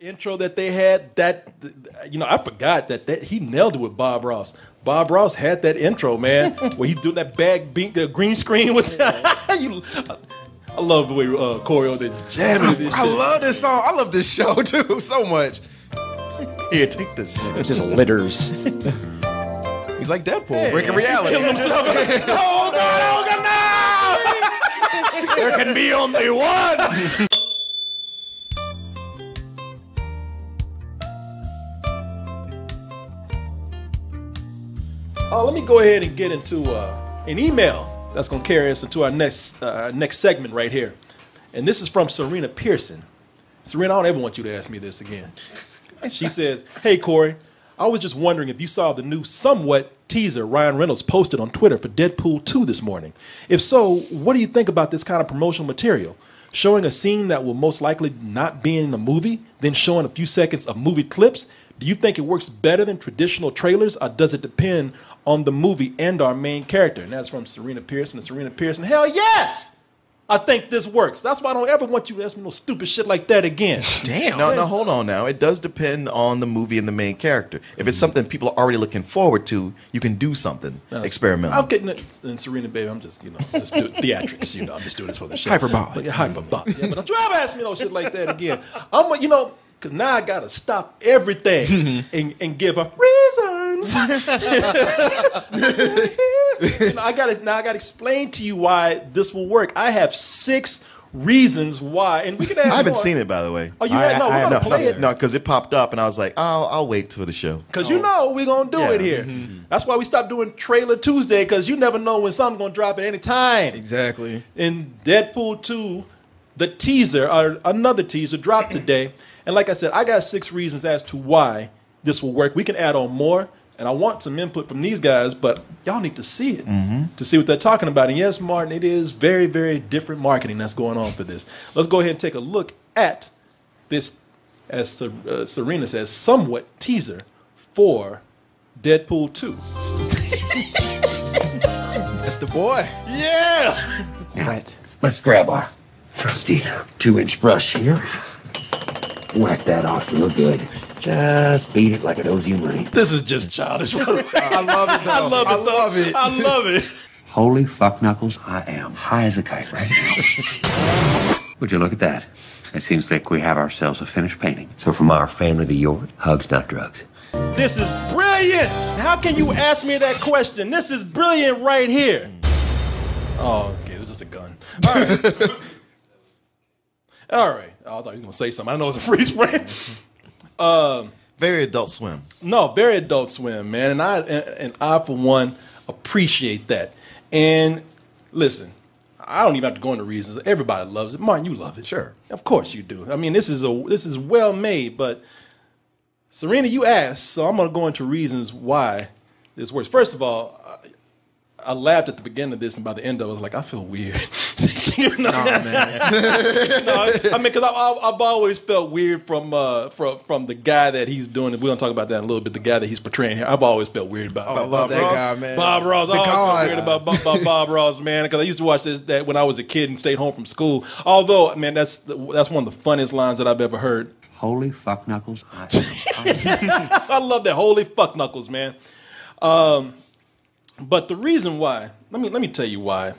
intro that they had that you know I forgot that, that he nailed it with Bob Ross. Bob Ross had that intro, man, where he doing that bag beat the green screen with you. I love the way uh, Corey is jamming this I shit. love this song. I love this show too so much. Here, take this. It just litters. He's like Deadpool, breaking reality. Killing himself. oh God! Oh God! No! there can be only one. Oh, let me go ahead and get into uh, an email that's going to carry us into our next uh, next segment right here, and this is from Serena Pearson. Serena, I don't ever want you to ask me this again. She says, "Hey Corey, I was just wondering if you saw the new somewhat teaser Ryan Reynolds posted on Twitter for Deadpool 2 this morning. If so, what do you think about this kind of promotional material? Showing a scene that will most likely not be in the movie, then showing a few seconds of movie clips. Do you think it works better than traditional trailers, or does it depend on the movie and our main character?" And that's from Serena Pearson. And Serena Pearson, hell yes! I think this works. That's why I don't ever want you to ask me no stupid shit like that again. Damn. No, no, hold on now. It does depend on the movie and the main character. If it's something people are already looking forward to, you can do something experimental. I'm getting it. And Serena, baby, I'm just, you know, just do theatrics. You know, I'm just doing this for the show. Hyperbolic. But, yeah, hyperbolic. Yeah, but don't you ever ask me no shit like that again. I'm, you know, because now I got to stop everything and, and give a reasons. You know, I got to now. I got to explain to you why this will work. I have six reasons why, and we can. Add I haven't more. seen it, by the way. Oh, you I- had no. I We're gonna haven't play either. it. No, because it popped up, and I was like, "I'll, I'll wait till the show." Because you know we're gonna do Yeah. it here. Mm-hmm. That's why we stopped doing Trailer Tuesday, because you never know when something's gonna drop at any time. Exactly. In Deadpool 2, the teaser, or another teaser, dropped today. And like I said, I got six reasons as to why this will work. We can add on more, and I want some input from these guys, but y'all need to see it to see what they're talking about. And yes, Martin, it is very, very different marketing that's going on for this. Let's go ahead and take a look at this, as uh, Serena says, somewhat teaser for Deadpool 2. That's the boy. Yeah! All right, let's grab our trusty two-inch brush here. Whack that off real good. Just beat it like it owes you money. This is just childish. I love it though. I love it. I love it. I love it. Holy fuck knuckles, I am high as a kite right now. Would you look at that? It seems like we have ourselves a finished painting. So from our family to yours, hugs, not drugs. This is brilliant. How can you ask me that question? This is brilliant right here. Oh, okay. It was just a gun. All right. All right. Oh, I thought you were going to say something. I know it's a freeze frame. Um, very Adult Swim. No, very Adult Swim, man, and I and, and I for one appreciate that. And listen, I don't even have to go into reasons. Everybody loves it. Martin, you love it, Sure. Of course you do. I mean, this is a this is well made, but Serena, you asked, so I'm gonna go into reasons why this works. First of all, I, I laughed at the beginning of this, and by the end of it, I was like, I feel weird. you know? no, I, I mean, because I've always felt weird from uh, from from the guy that he's doing. We're gonna talk about that in a little bit. The guy that he's portraying here, I've always felt weird about. I about love Bob that Ross. guy, man. Bob Ross. I The always felt weird about, about, about Bob Ross, man, because I used to watch this that when I was a kid and stayed home from school. Although, man, that's that's one of the funniest lines that I've ever heard. Holy fuck knuckles, I I love that. Holy fuck knuckles, man. Um, but the reason why, let me let me tell you why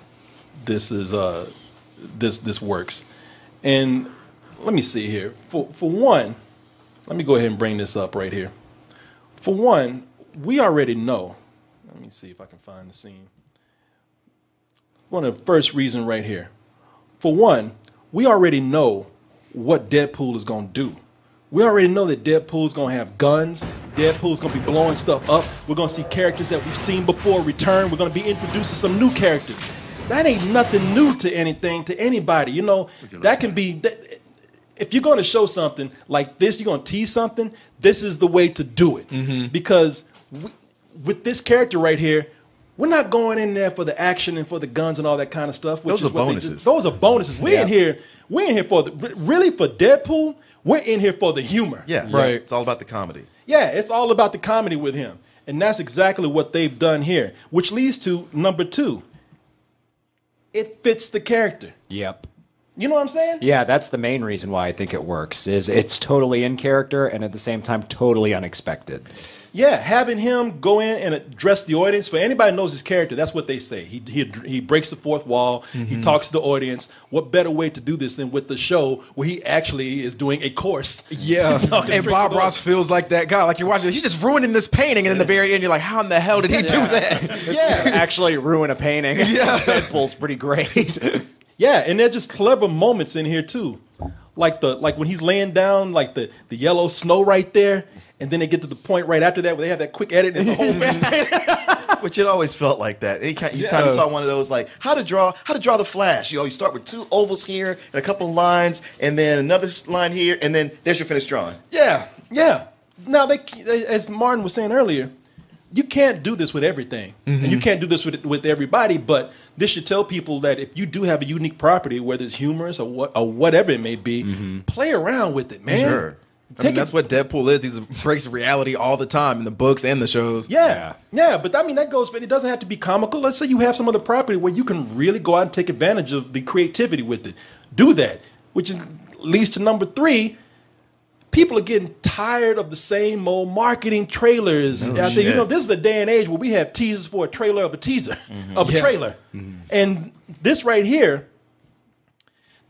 this is uh this this works. And let me see here. For for one, let me go ahead and bring this up right here. For one, we already know. Let me see if I can find the scene. One of the first reason right here. For one, we already know what Deadpool is going to do. We already know that Deadpool's going to have guns. Deadpool's going to be blowing stuff up. We're going to see characters that we've seen before return. We're going to be introducing some new characters. That ain't nothing new to anything, to anybody. You know, that can be. That, if you're going to show something like this, you're going to tease something, this is the way to do it. Mm-hmm. Because we, with this character right here, we're not going in there for the action and for the guns and all that kind of stuff. which Those are bonuses. just- those are bonuses. We're in here. We're in here for the really for Deadpool. We're in here for the humor. Yeah, Right. It's all about the comedy. Yeah, it's all about the comedy with him. And that's exactly what they've done here, which leads to number two. It fits the character. Yep. You know what I'm saying? Yeah, that's the main reason why I think it works. Is it's totally in character and at the same time totally unexpected. Yeah, having him go in and address the audience. For anybody who knows his character, that's what they say. He he, he breaks the fourth wall. He mm-hmm. talks to the audience. What better way to do this than with the show where he actually is doing a course? Yeah, and Bob Ross feels like that guy. Like you're watching, he's just ruining this painting, and in the very end, you're like, how in the hell did he do that? Yeah, Actually, ruin a painting. Yeah. Deadpool's pretty great. yeah, and there's just clever moments in here too, like the like when he's laying down, like the the yellow snow right there, and then they get to the point right after that where they have that quick edit. And it's a whole fast Which it always felt like that. Any kind, each time you saw one of those, like how to draw, how to draw the flash. You know, you start with two ovals here and a couple lines, and then another line here, and then there's your finished drawing. Yeah, yeah. Now they, as Martin was saying earlier, you can't do this with everything, and you mm-hmm. can't do this with with everybody. But this should tell people that if you do have a unique property, whether it's humorous or what or whatever it may be, mm-hmm. play around with it, man. Sure. I mean, that's what Deadpool is. He breaks reality all the time in the books and the shows. Yeah, yeah, but I mean that goes. But it doesn't have to be comical. Let's say you have some other property where you can really go out and take advantage of the creativity with it. Do that, which is, leads to number three. People are getting tired of the same old marketing trailers. Oh, I think you know this is a day and age where we have teasers for a trailer of a teaser mm-hmm. of a Yeah. trailer, mm-hmm. and this right here.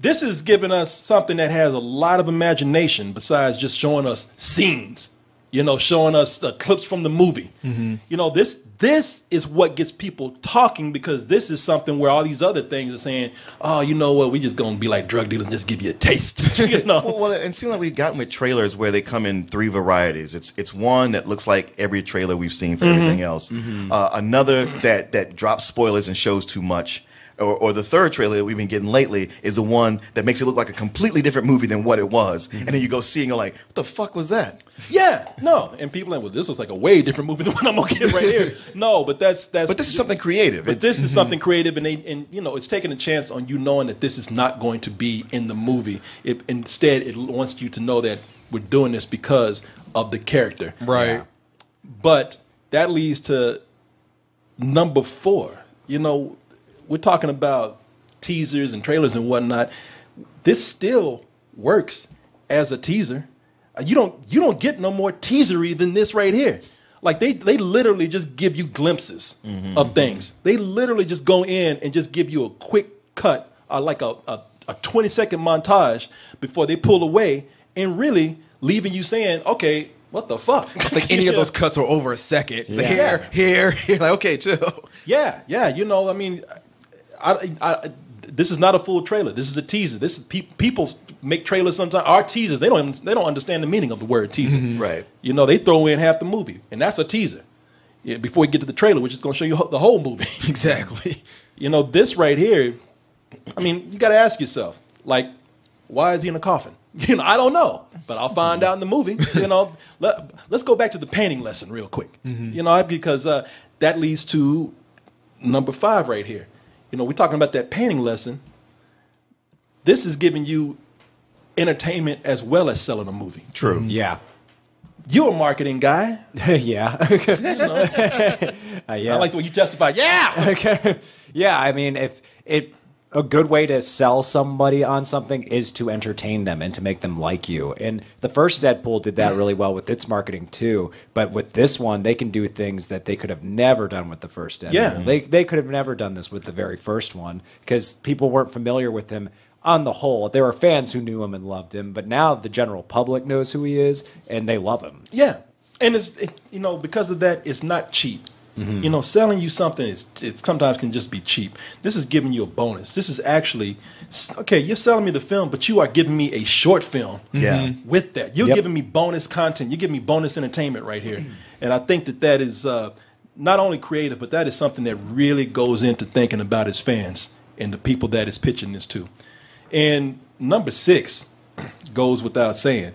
This is giving us something that has a lot of imagination besides just showing us scenes you know, showing us uh, clips from the movie. You know, this this is what gets people talking because this is something where all these other things are saying, oh, you know what, we just gonna be like drug dealers and just give you a taste. you know, Well, well, it seems like we've gotten with trailers where they come in three varieties. It's it's one that looks like every trailer we've seen for everything else. Uh, another that that drops spoilers and shows too much. Or, or the third trailer that we've been getting lately is the one that makes it look like a completely different movie than what it was, mm-hmm. and then you go see and you're like, "What the fuck was that?" yeah, no, and people are like, well, this was like a way different movie than what I'm gonna get right here. No, but that's that's. But this is something creative. But It- this is something creative, and they, and you know, it's taking a chance on you knowing that this is not going to be in the movie. It, instead, it wants you to know that we're doing this because of the character. Right. But that leads to number four. You know, we're talking about teasers and trailers and whatnot. This still works as a teaser. Uh, You don't you don't get no more teasery than this right here. Like they they literally just give you glimpses of things. They literally just go in and just give you a quick cut, uh, like a, a a twenty second montage before they pull away, and really leaving you saying, "Okay, what the fuck?" Like any of those cuts are over a second. It's like Yeah. here, here, here. Like okay, chill. Yeah, yeah. You know, I mean, I, I, this is not a full trailer. This is a teaser. This is pe- people make trailers sometimes. Our teasers, they don't even- they don't understand the meaning of the word teaser. Mm-hmm. Right. You know, they throw in half the movie, and that's a teaser. Yeah, before you get to the trailer, which is going to show you the whole movie. Exactly. you know, this right here. I mean, you got to ask yourself, like, why is he in a coffin? You know, I don't know, but I'll find mm-hmm. out in the movie. You know, let, let's go back to the painting lesson real quick. Mm-hmm. You know, because uh, that leads to number five right here. You know, we're talking about that painting lesson. This is giving you entertainment as well as selling a movie. True. Yeah. You're a marketing guy. yeah. Uh, yeah. I like the way you testify. Yeah. okay. Yeah, I mean, if it a good way to sell somebody on something is to entertain them and to make them like you. And the first Deadpool did that really well with its marketing too. But with this one, they can do things that they could have never done with the first Deadpool. Yeah. They they could have never done this with the very first one because people weren't familiar with him on the whole. There were fans who knew him and loved him, but now the general public knows who he is and they love him. Yeah, and it's it, you know because of that, it's not cheap. You know, selling you something is it sometimes can just be cheap. This is giving you a bonus. This is actually okay. You're selling me the film, but you are giving me a short film. Yeah. with that, you're Yep. giving me bonus content. You're giving me bonus entertainment right here, and I think that that is uh, not only creative, but that is something that really goes into thinking about his fans and the people that is pitching this to. And number six goes without saying.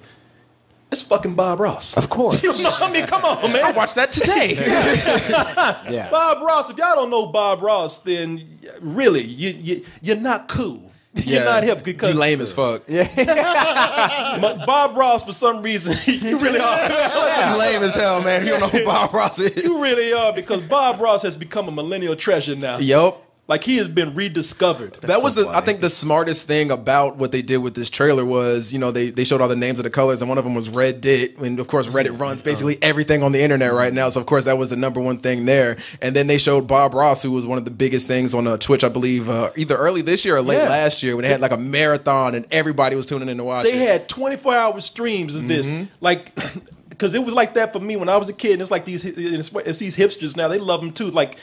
It's fucking Bob Ross. Of course. You know, I mean, come on, man. I watched that today. Yeah. Bob Ross. If y'all don't know Bob Ross, then really, you, you you're not cool. You're not hip because you lame as fuck. but Bob Ross, for some reason, you really are. You lame as hell, man. You don't know who Bob Ross is. You really are because Bob Ross has become a millennial treasure now. Yup. Like he has been rediscovered. that was so the I think the smartest thing about what they did with this trailer was you know they they showed all the names of the colors and one of them was Reddit and of course Reddit runs basically everything on the internet right now. So of course that was the number one thing there. And then they showed Bob Ross who was one of the biggest things on uh, Twitch I believe uh, either early this year or late Yeah. last year when they had like a marathon and everybody was tuning in to watch they it. had 24 hour streams of this. Like because it was like that for me when i was a kid and it's like these it's, it's these hipsters now they love them too. Like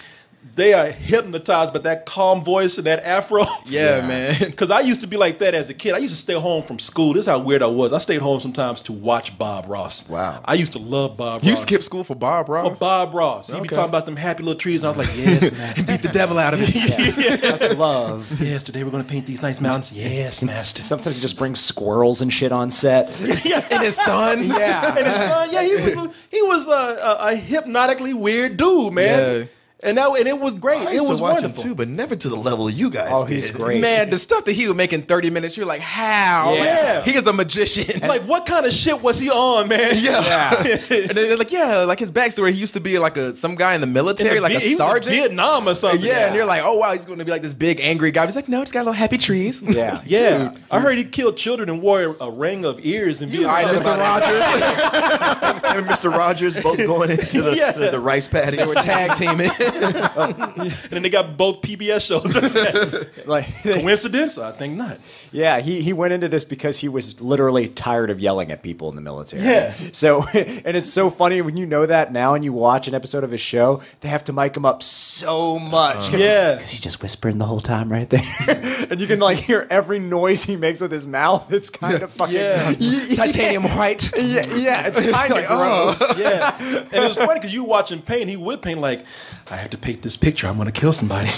they are hypnotized by that calm voice and that afro yeah, man because i used to be like that as a kid i used to stay home from school this is how weird i was i stayed home sometimes to watch bob ross Wow. i used to love bob you ross skipped school for Bob Oh, Ross Bob Ross. He'd be talking about them happy little trees, and I was like, "Yes, master. beat the devil out of it That's love. yes. Today we're going to paint these nice mountains. Yes, master." Sometimes he just brings squirrels and shit on set. yeah. and his son Yeah. and his son, yeah, he was a, he was a, a, a hypnotically weird dude, man. Yeah. And that and it was great. I it was to watch wonderful. him too, but never to the level you guys Oh, did. he's great. Man, the stuff that he would make in 30 minutes, you're like, how? Yeah. Like, he is a magician. Like, what kind of shit was he on, man? yeah. and then they're like, yeah, like his backstory, he used to be like a some guy in the In military, the like a he was in sergeant. Vietnam or something. yeah, and you're like, oh wow, he's going to be like this big angry guy. He's like, no, it's got little happy trees. Yeah. yeah. I heard he killed children and wore a ring of ears and be All right, Mr. Rogers. and Mr. Rogers both going into the, Yeah. the, the rice paddy. they were tag teaming. And then they got both PBS shows. Like, Coincidence? I think not. yeah, he, he went into this because he was literally tired of yelling at people in the military. Yeah. So, and it's so funny when you know that now and you watch an episode of his show, they have to mic him up so much. Uh. Yeah. Because he's just whispering the whole time right there. and you can like hear every noise he makes with his mouth. It's kind of fucking. Yeah. Titanium white. Yeah, yeah, it's kind of Like, oh. gross. Yeah, and it was funny because you watch him paint. He would paint like, I have to paint this picture. I'm going to kill somebody.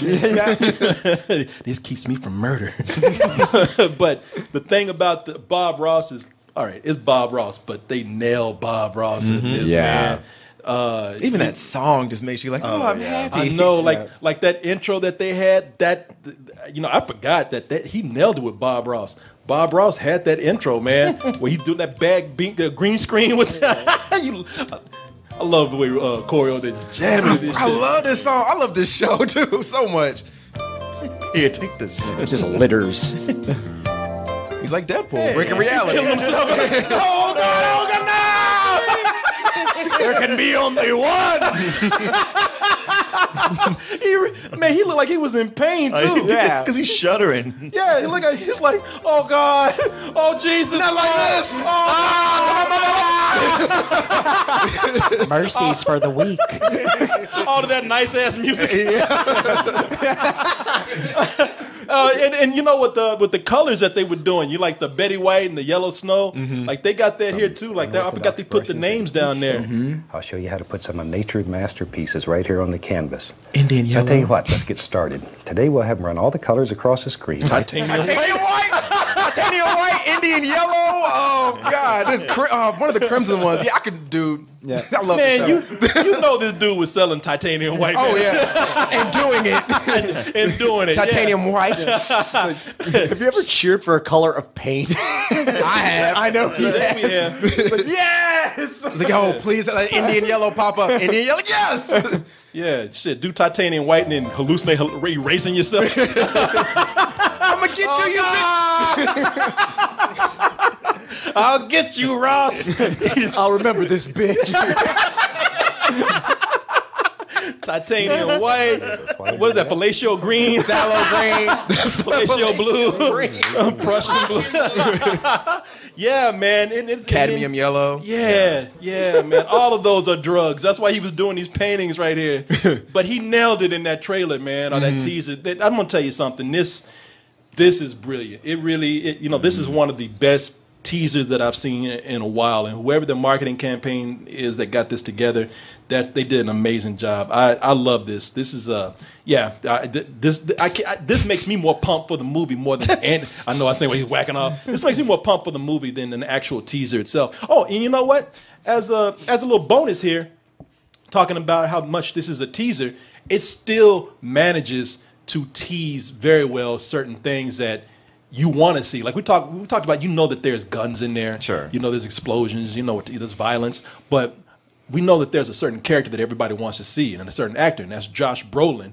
this keeps me from murder. but the thing about the Bob Ross is, all right, it's Bob Ross, but they nail Bob Ross in this Yeah. man. Uh, Even that song just makes you like, oh, I'm happy. I know, like like that intro that they had. That you know, I forgot that, that he nailed it with Bob Ross. Bob Ross had that intro, man, where he doing that bag beat the green screen with. you, I love the way uh, Corey is jamming this I shit. love this song. I love this show too so much. Here, take this. It just litters. He's like Deadpool, breaking reality. Killing himself. oh God! Oh God! No! there can be only one. He, re- man, he looked like he was in pain too. Yeah. Because he's shuddering. Yeah, he look like he's like, oh God, oh Jesus, not like this. Oh, ah, Mercies for the oh. weak. all of that nice ass music. uh, and, and you know what the with the colors that they were doing, you like the Betty White and the yellow snow, mm-hmm. like they got that here too. Like that, I forgot they put the names down mm-hmm. there. Mm-hmm. I'll show you how to put some of nature's masterpieces right here on the canvas. Indian So I tell you what, let's get started. Today we'll have them run all the colors across the screen. Titanium. Titanium white, titanium white, Indian yellow. Oh God, this cri- uh, one of the crimson ones. Yeah, I could do. Yeah, I love Man, this you show. you know this dude was selling titanium white. Oh man, yeah, and doing it. and doing it. yeah. Titanium white. Have you ever cheered for a color of paint? I have. I know. Yeah. yeah. Yes. It's like, oh, please let Indian yellow pop up. Indian yellow, yes. Yeah, shit. Do titanium white and then hallucinate, hal- erasing yourself. Gonna get oh, to you. I'll get you, Ross. I'll remember this bitch. titanium white. What is that? Fellatio green. Sallow green. Fellatio blue. Prussian blue. yeah, man. And it's, Cadmium and- yellow. Yeah, yeah, man. All of those are drugs. That's why he was doing these paintings right here. but he nailed it in that trailer, man, or that mm-hmm. teaser. I'm gonna tell you something. This, this is brilliant. It really, it, you know, this is one of the best teasers that I've seen in, a while. And whoever the marketing campaign is that got this together, that they did an amazing job. I, I love this. This is uh yeah. I, this I, can't- I, this makes me more pumped for the movie more than and I know I say what he's whacking off. This makes me more pumped for the movie than an actual teaser itself. Oh, and you know what? As a as a little bonus here, talking about how much this is a teaser, it still manages to tease very well certain things that you want to see. Like we talked, we talked about. You know that there's guns in there. Sure. You know there's explosions. You know there's violence, but we know that there's a certain character that everybody wants to see and a certain actor, and that's Josh Brolin.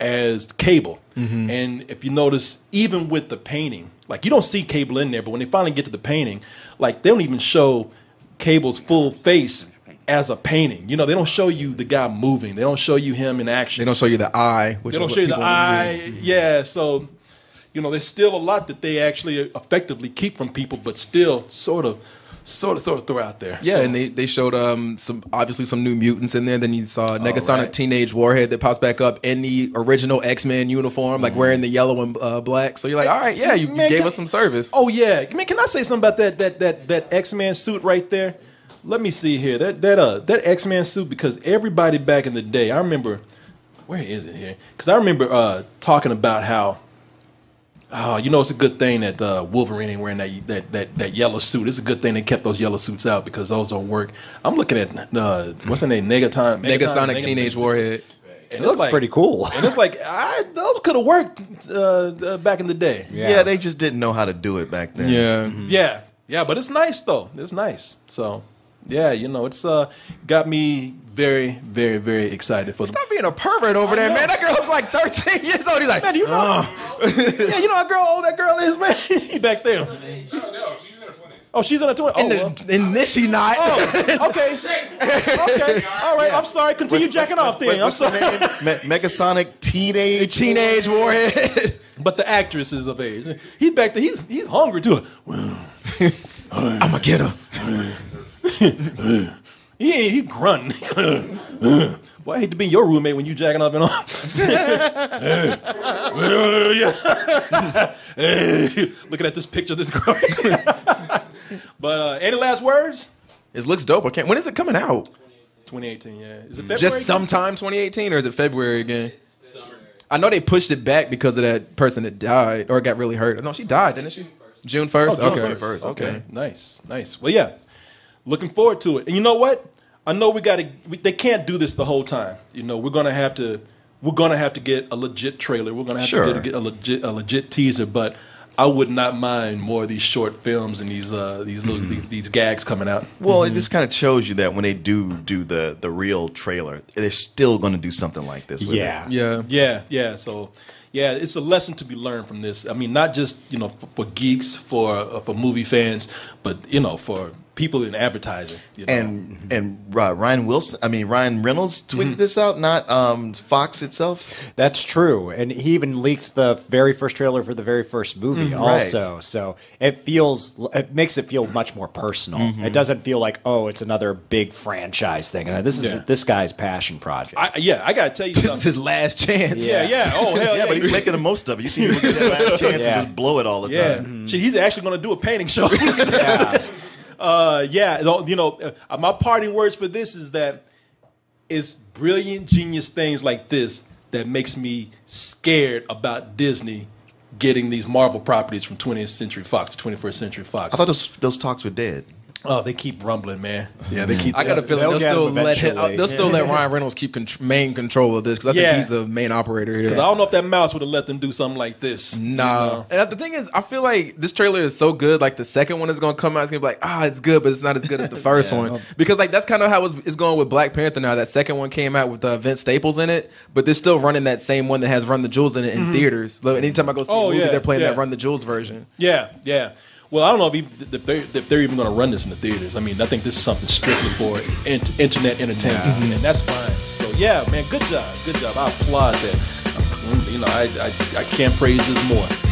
as Cable. Mm-hmm. And if you notice, even with the painting, like you don't see Cable in there, but when they finally get to the painting, like they don't even show Cable's full face as a painting. You know, they don't show you the guy moving. They don't show you him in action. They don't show you the eye. Which They don't show you the people wanna see. eye. Yeah, so you know, there's still a lot that they actually effectively keep from people, but still sort of, sort of, sort of throw out there. Yeah, So- and they, they showed um some obviously some new mutants in there. Then you saw Negasonic right. Teenage Warhead that pops back up in the original X Men uniform, like wearing the yellow and uh, black. So you're like, all right, yeah, you, you gave us some service. Oh yeah, man. Can I say something about that that that that X Man suit right there? Let me see here. That that uh that X Man suit because everybody back in the day, I remember. Where is it here? Because I remember uh talking about how. Oh, you know, it's a good thing that uh, Wolverine ain't wearing that, that that that yellow suit. It's a good thing they kept those yellow suits out because those don't work. I'm looking at uh, what's her name, Negaton, Negasonic Megaton- Teenage Megaton- Warhead. And It looks pretty cool. And it's like I, those could have worked uh, uh, back in the day. Yeah. they just didn't know how to do it back then. Yeah. Yeah, yeah, but it's nice though. It's nice. So, yeah, you know, it's uh got me very, very, very excited for the. Stop being a pervert over there, man. That girl's like 13 years old. He's like, Man, you know, yeah, you know how girl old that girl is, man. He back there. No, no, she's in her twenties. Oh, she's in her twenty. Oh, in, well. in this she not. oh, okay, okay, all right. I'm sorry. Continue jacking off then. I'm sorry. Me- Megasonic Teenage. Teenage Warhead. But the actress is of age. He's back there. He's he's hungry too. Well I'ma get her. He ain't he grunting. Boy, I hate to be your roommate when you jacking up and all. Looking at this picture of this girl. but uh, any last words? It looks dope. I can't. When is it coming out? 2018, yeah. Is it February? Just sometime 2018, or is it February again? I know they pushed it back because of that person that died or got really hurt. No, she died, didn't she? June first. Oh, June okay. 1st, Okay. Nice, nice. Well, yeah. Looking forward to it. And you know what? I know we got to. They can't do this the whole time. You know, we're gonna have to. We're gonna have to get a legit trailer. We're gonna have Sure. to get, get a legit a legit teaser. But I would not mind more of these short films and these uh these little these these gags coming out. Well, it just kind of shows you that when they do do the the real trailer, they're still going to do something like this. With Yeah. it. Yeah. Yeah, yeah. So, yeah, it's a lesson to be learned from this. I mean, not just you know for, for geeks, for uh, for movie fans, but you know for people in advertising. You know? And and uh, Ryan Wilson, I mean Ryan Reynolds Mm-hmm. tweeted this out, not um, Fox itself. That's true, and he even leaked the very first trailer for the very first movie, also. So it feels, it makes it feel much more personal. It doesn't feel like, oh, it's another big franchise thing. And this is Yeah. this guy's passion project. I, yeah, I gotta tell you This is his last chance. yeah, yeah. Oh hell Yeah, yeah, but he's making the most of it. You see him get that last chance Yeah. and just blow it all the Yeah, time. Shit, he's actually going to do a painting show. uh, yeah, you know, uh, my parting words for this is that it's brilliant, genius things like this that makes me scared about Disney getting these Marvel properties from 20th Century Fox to 21st Century Fox. I thought those those talks were dead. Oh, they keep rumbling, man. Yeah, they keep. I got a feeling They'll they'll, still let him. They'll still let Ryan Reynolds keep con- main control of this because I think Yeah. he's the main operator here. Because I don't know if that mouse would have let them do something like this. Nah. And the thing is, I feel like this trailer is so good. Like the second one is gonna come out, it's gonna be like, ah, it's good, but it's not as good as the first one. Because like that's kind of how it's, it's going with Black Panther now. That second one came out with uh, Vince Staples in it, but they're still running that same one that has Run the Jewels in it in theaters. Like, anytime I go see Oh, a movie, yeah, they're playing yeah. that Run the Jewels version. Yeah, yeah. Well, I don't know if, he, if, they're, if they're even going to run this in the theaters. I mean, I think this is something strictly for in, internet entertainment, and that's fine. So, yeah, man, good job, good job. I applaud that. You know, I, I, I can't praise this more.